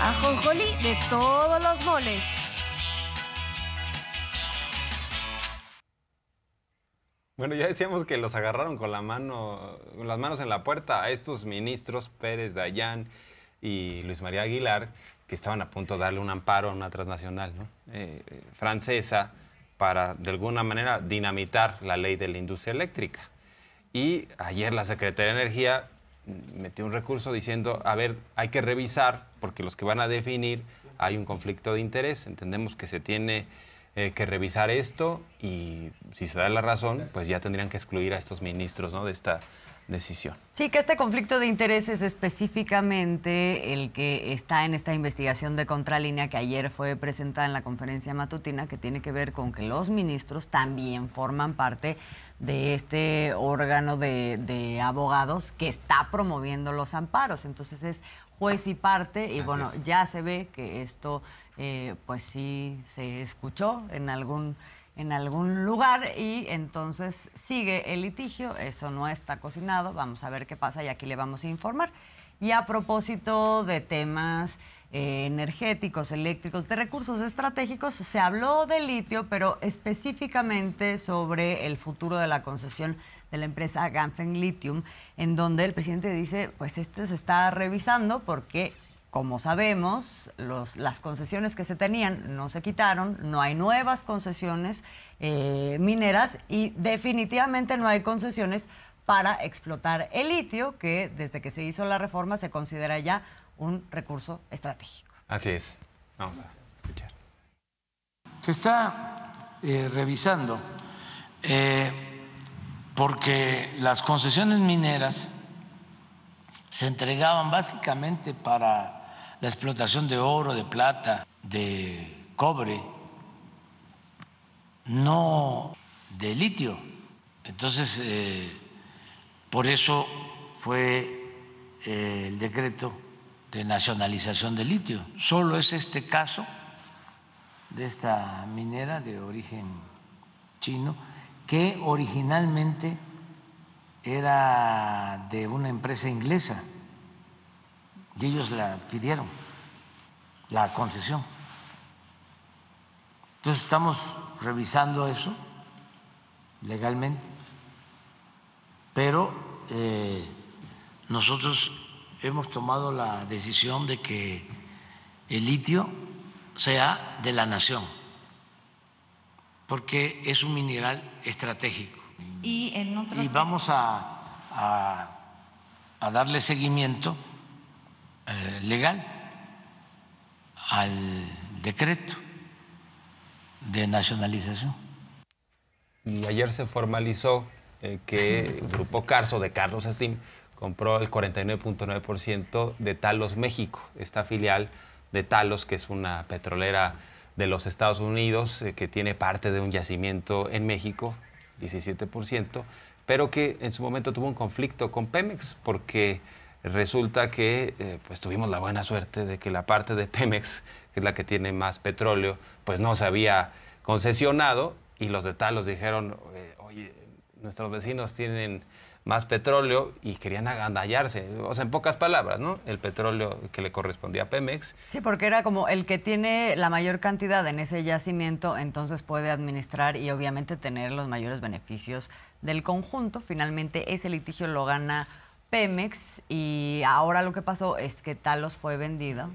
Ajonjolí de todos los moles. Bueno, ya decíamos que los agarraron con las manos en la puerta a estos ministros Pérez, Dayán y Luis María Aguilar, que estaban a punto de darle un amparo a una transnacional. Eh, eh, francesa para, de alguna manera, dinamitar la ley de la industria eléctrica. Y ayer la Secretaría de Energía metió un recurso diciendo, a ver, hay que revisar, porque los que van a definir hay un conflicto de interés, entendemos que se tiene eh, que revisar esto y si se da la razón, pues ya tendrían que excluir a estos ministros ¿no? de esta decisión. Sí, que este conflicto de intereses específicamente el que está en esta investigación de contralínea que ayer fue presentada en la conferencia matutina, que tiene que ver con que los ministros también forman parte de este órgano de, de abogados que está promoviendo los amparos. Entonces es juez y parte y bueno, ya se ve que esto eh, pues sí se escuchó en algún, en algún lugar y entonces sigue el litigio, eso no está cocinado, vamos a ver qué pasa y aquí le vamos a informar. Y a propósito de temas eh, energéticos, eléctricos, de recursos estratégicos, se habló de litio, pero específicamente sobre el futuro de la concesión de la empresa Ganfeng Lithium, en donde el presidente dice, pues esto se está revisando porque como sabemos, las concesiones que se tenían no se quitaron, no hay nuevas concesiones eh, mineras y definitivamente no hay concesiones para explotar el litio, que desde que se hizo la reforma se considera ya un recurso estratégico. Así es. Vamos a escuchar. Se está eh, revisando eh, porque las concesiones mineras se entregaban básicamente para la explotación de oro, de plata, de cobre, no de litio. Entonces, eh, por eso fue eh, el decreto de nacionalización del litio. Solo es este caso de esta minera de origen chino que originalmente era de una empresa inglesa y ellos la adquirieron, la concesión. Entonces estamos revisando eso legalmente, pero eh, nosotros hemos tomado la decisión de que el litio sea de la nación, porque es un mineral estratégico. Y, vamos a, a darle seguimiento legal al decreto de nacionalización. Y ayer se formalizó eh, que el Grupo Carso de Carlos Slim compró el 49.9% de Talos México, esta filial de Talos, que es una petrolera de los Estados Unidos, eh, que tiene parte de un yacimiento en México, 17%, pero que en su momento tuvo un conflicto con Pemex porque resulta que eh, pues tuvimos la buena suerte de que la parte de Pemex, que es la que tiene más petróleo, pues no se había concesionado y los de Talos dijeron, oye, nuestros vecinos tienen más petróleo y querían agandallarse, o sea, en pocas palabras, ¿no? El petróleo que le correspondía a Pemex. Sí, porque era como el que tiene la mayor cantidad en ese yacimiento, entonces puede administrar y obviamente tener los mayores beneficios del conjunto. Finalmente ese litigio lo gana Pemex y ahora lo que pasó es que Talos fue vendido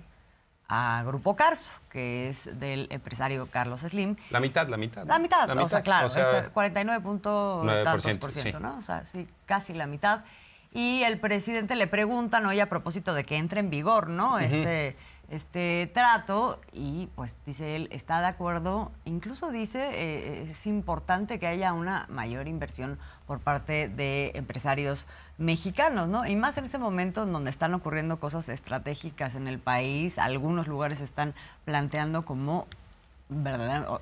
a Grupo Carso, que es del empresario Carlos Slim. La mitad, la mitad. La mitad, o sea, claro, 49.9%, este, ¿no? O sea, sí, casi la mitad. Y el presidente le preguntan hoy a propósito de que entre en vigor, ¿no? Este este trato y pues dice él está de acuerdo, incluso dice eh, es importante que haya una mayor inversión por parte de empresarios mexicanos, ¿no? Y más en ese momento en donde están ocurriendo cosas estratégicas en el país, algunos lugares están planteando como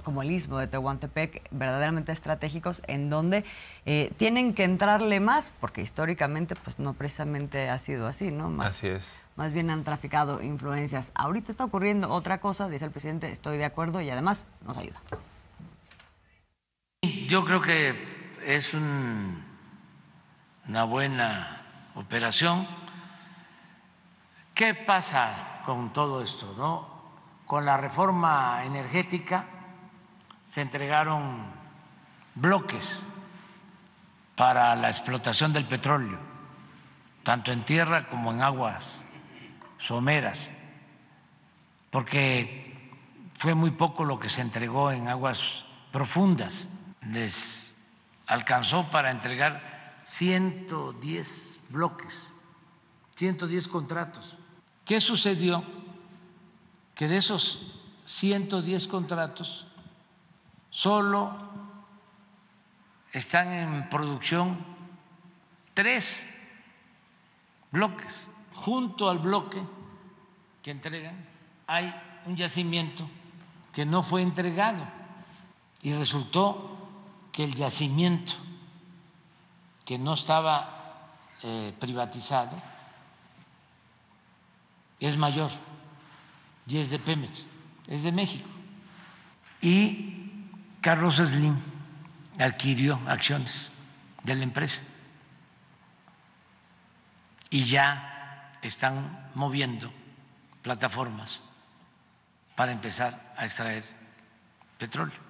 como el istmo de Tehuantepec, verdaderamente estratégicos, en donde eh, tienen que entrarle más, porque históricamente pues no precisamente ha sido así, ¿no? Más, así es. Más bien han traficado influencias. Ahorita está ocurriendo otra cosa, dice el presidente, estoy de acuerdo y además nos ayuda. Yo creo que es una buena operación. ¿Qué pasa con todo esto, ¿no? Con la reforma energética se entregaron bloques para la explotación del petróleo, tanto en tierra como en aguas someras, porque fue muy poco lo que se entregó en aguas profundas. Les alcanzó para entregar 110 bloques, 110 contratos. ¿Qué sucedió? Que de esos 110 contratos, solo están en producción tres bloques. Junto al bloque que entregan hay un yacimiento que no fue entregado y resultó que el yacimiento que no estaba eh, privatizado es mayor y es de Pemex, es de México. Y Carlos Slim adquirió acciones de la empresa y ya están moviendo plataformas para empezar a extraer petróleo.